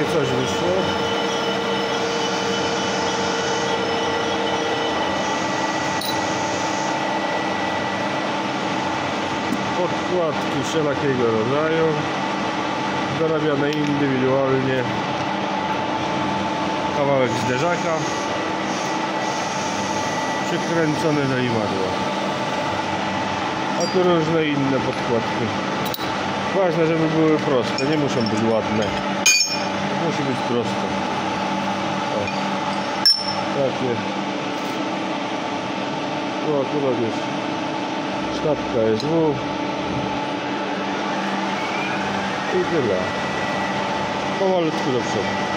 takie coś wyszło. Podkładki wszelakiego rodzaju, dorabiane indywidualnie. Kawałek zderzaka przykręcony do. A tu różne inne podkładki. Ważne, żeby były proste, nie muszą być ładne. Musi być proste. O. Takie. Tu akurat jest sztabka SW. I tyle. Pomalutku do przodu.